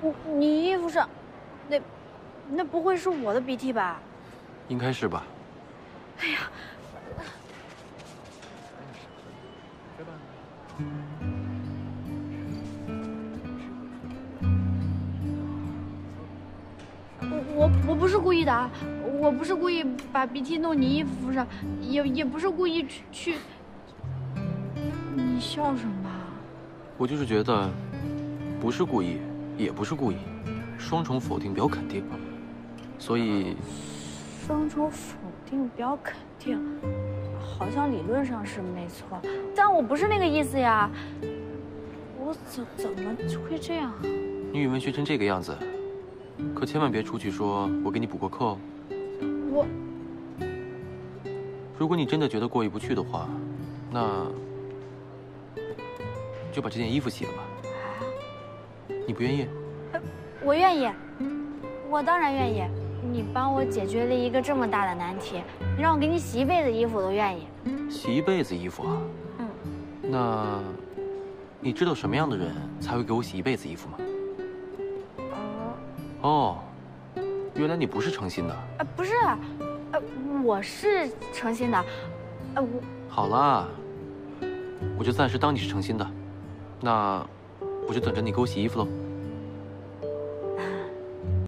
我你衣服上，那，那不会是我的鼻涕吧？应该是吧。哎呀，我我我不是故意的啊，我不是故意把鼻涕弄你衣服上，也也不是故意去去。你笑什么？我就是觉得，不是故意，也不是故意，双重否定表肯定，所以。双重否定表肯定，好像理论上是没错，但我不是那个意思呀。我怎怎么会这样？你语文学成这个样子，可千万别出去说我给你补过课哦。我，如果你真的觉得过意不去的话，那就把这件衣服洗了吧。你不愿意？我愿意，我当然愿意。你帮我解决了一个这么大的难题，你让我给你洗一辈子衣服我都愿意。洗一辈子衣服啊？嗯。那，你知道什么样的人才会给我洗一辈子衣服吗？哦。原来你不是诚心的。啊，不是，呃，我是诚心的。呃，我。好了，我就暂时当你是诚心的，那我就等着你给我洗衣服喽。